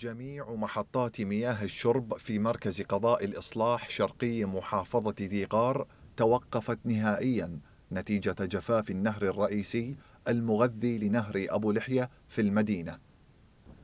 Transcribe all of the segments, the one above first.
جميع محطات مياه الشرب في مركز قضاء الإصلاح شرقي محافظة ذي قار توقفت نهائيا نتيجة جفاف النهر الرئيسي المغذي لنهر أبو لحية في المدينة.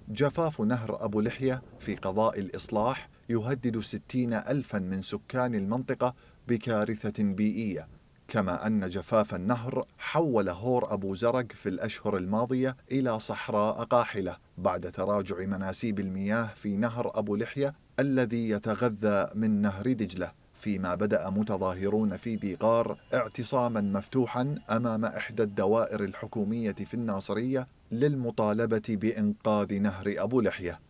جفاف نهر أبو لحية في قضاء الإصلاح يهدد ستين ألفا من سكان المنطقة بكارثة بيئية كما أن جفاف النهر حول هور أبو زرق في الأشهر الماضية إلى صحراء قاحلة بعد تراجع مناسيب المياه في نهر أبو لحية الذي يتغذى من نهر دجلة فيما بدأ متظاهرون في ذي غار اعتصاما مفتوحا أمام إحدى الدوائر الحكومية في الناصرية للمطالبة بإنقاذ نهر أبو لحية.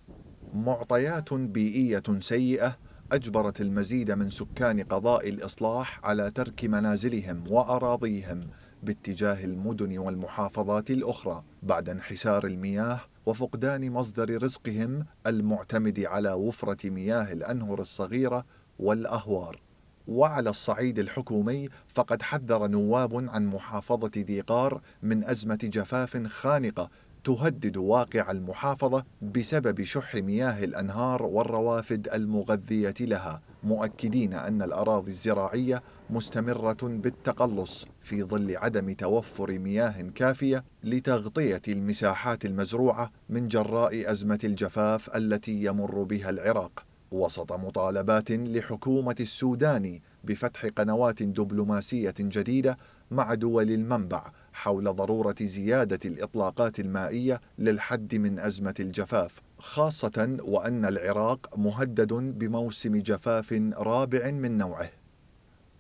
معطيات بيئية سيئة أجبرت المزيد من سكان قضاء الإصلاح على ترك منازلهم وأراضيهم باتجاه المدن والمحافظات الأخرى بعد انحسار المياه وفقدان مصدر رزقهم المعتمد على وفرة مياه الأنهر الصغيرة والأهوار. وعلى الصعيد الحكومي فقد حذر نواب عن محافظة ذي قار من أزمة جفاف خانقة تهدد واقع المحافظة بسبب شح مياه الأنهار والروافد المغذية لها مؤكدين أن الأراضي الزراعية مستمرة بالتقلص في ظل عدم توفر مياه كافية لتغطية المساحات المزروعة من جراء أزمة الجفاف التي يمر بها العراق. وسط مطالبات لحكومة السودان بفتح قنوات دبلوماسية جديدة مع دول المنبع حول ضرورة زيادة الإطلاقات المائية للحد من أزمة الجفاف خاصة وأن العراق مهدد بموسم جفاف رابع من نوعه.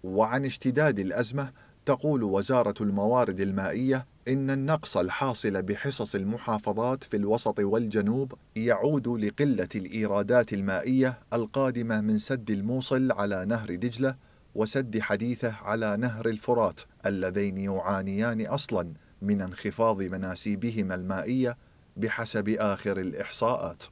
وعن اشتداد الأزمة تقول وزارة الموارد المائية إن النقص الحاصل بحصص المحافظات في الوسط والجنوب يعود لقلة الإيرادات المائية القادمة من سد الموصل على نهر دجلة وسد حديثه على نهر الفرات اللذين يعانيان أصلا من انخفاض مناسيبهما المائية بحسب آخر الإحصاءات.